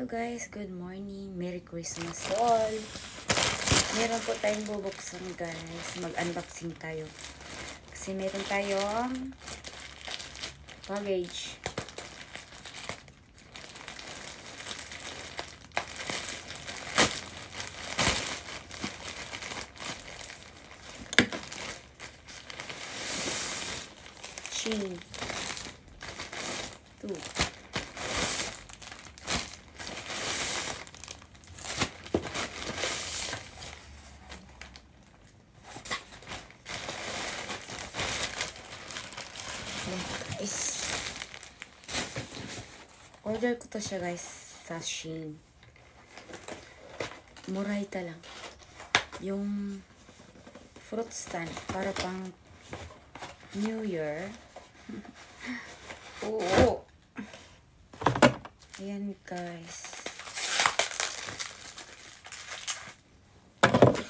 Hello guys, good morning. Merry Christmas all. Meron po tayong bubuksan guys. Mag-unboxing tayo. Kasi meron tayong package. Shin. Two. Ayan, guys. Order ko to siya guys sa Shein. Murayta lang. Yung fruit stand para pang New Year. Oo. Ayan guys.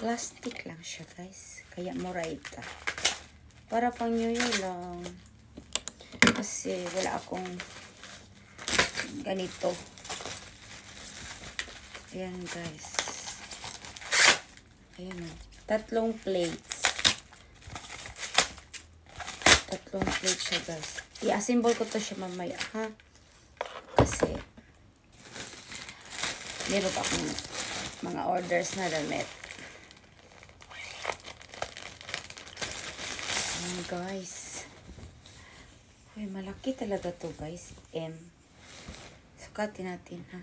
Plastic lang siya guys. Kaya murayta. Para pang New Year lang. Kasi wala akong ganito. Ayan guys. Ayan o. Tatlong plates. Tatlong plates siya guys. I-assemble ko to siya mamaya ha. Kasi meron pa akong mga orders na damit. Ayan guys. Uy, malaki talaga to guys. M. Sukatin natin ha.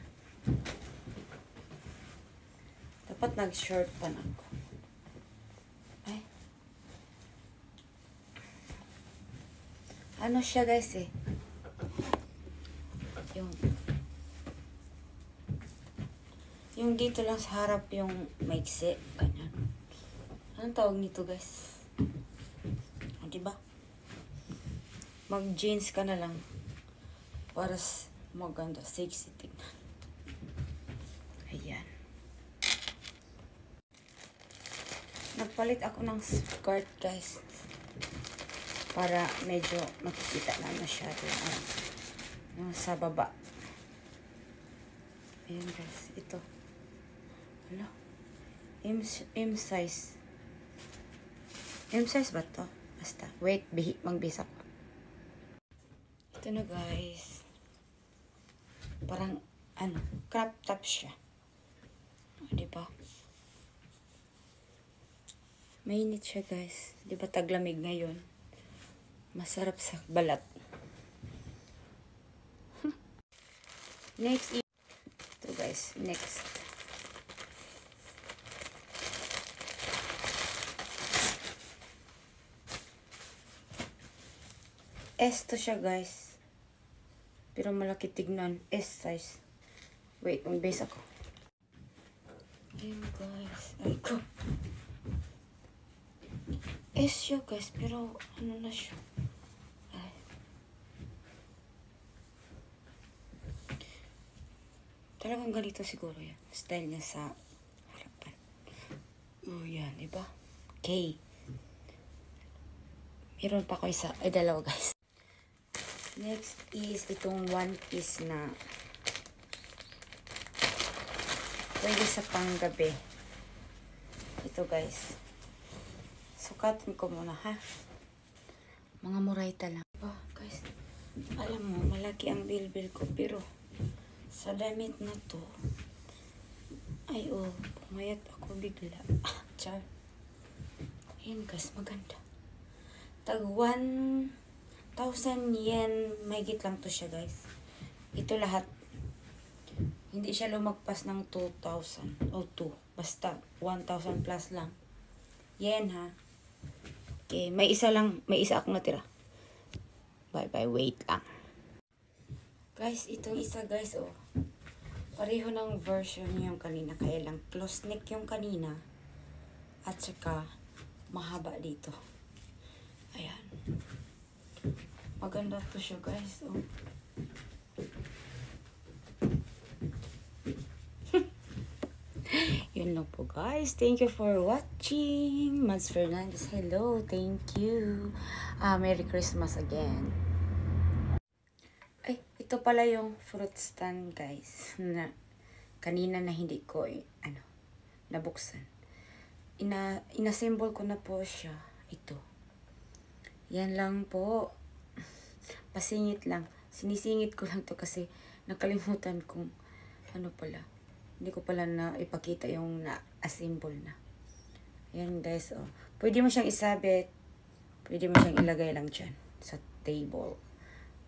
Dapat nag-short pa na ako. Ay. Ano siya guys eh. Yung yung dito lang sa harap yung maiksi. Ganyan. Anong tawag nito guys? O, diba? Mag-jeans ka na lang para maganda, sexy tignan. Ayan. Nagpalit ako ng skirt, guys. Para medyo makikita na masyado ano, yung sa baba. Ayan, guys. Ito. Wala. M, M size. M size ba to? Basta. Wait, bihi, magbisa ko. Ito na guys. Parang, ano, crop top siya. O, diba? Mainit siya guys. Diba taglamig ngayon? Masarap sa balat. Next, ito guys, next. S to siya guys. Pero malaki tignan. S size. Wait, ang base ako. Ayun guys. Ay ko. S siya guys. Pero ano na siya. Ay. Talagang ganito siguro yan. Style niya sa harapan. Oh yan, diba? K. Meron pa ko isa. Ay, dalawa guys. Next is itong one piece na pwede sa panggabi. Ito guys. Sukatin ko muna ha. Mga murayta lang. Oh, guys, alam mo, malaki ang bilbil ko pero sa damit na to ay oh, pumayat ako bigla. Ah, char. Ayan guys, maganda. Tag 1,000 yen, mahigit lang to siya guys. Ito lahat. Hindi siya lumagpas ng 2,000 o 2. Basta 1,000 plus lang. Yen ha. Okay, may isa lang, may isa akong natira. Bye bye, wait lang. Guys, itong isa guys oh. Pareho ng version yung kanina. Kaya lang close neck yung kanina. At saka mahaba dito. Ayan. Maganda to siya guys. Oh. Yun lang po guys. Thank you for watching. Mads Fernandez, hello. Thank you. Ah, Merry Christmas again. Ay, ito pala yung fruit stand guys. Na kanina na hindi ko, eh, ano, nabuksan. Ina, inassemble ko na po siya. Ito. Yan lang po. Pasingit lang. Sinisingit ko lang to kasi nakalimutan kong ano pala. Hindi ko pala na ipakita yung na-assemble na. Yan guys, oh. Pwede mo siyang isabit. Pwede mo siyang ilagay lang dyan sa table.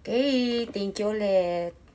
Okay, thank you ulit.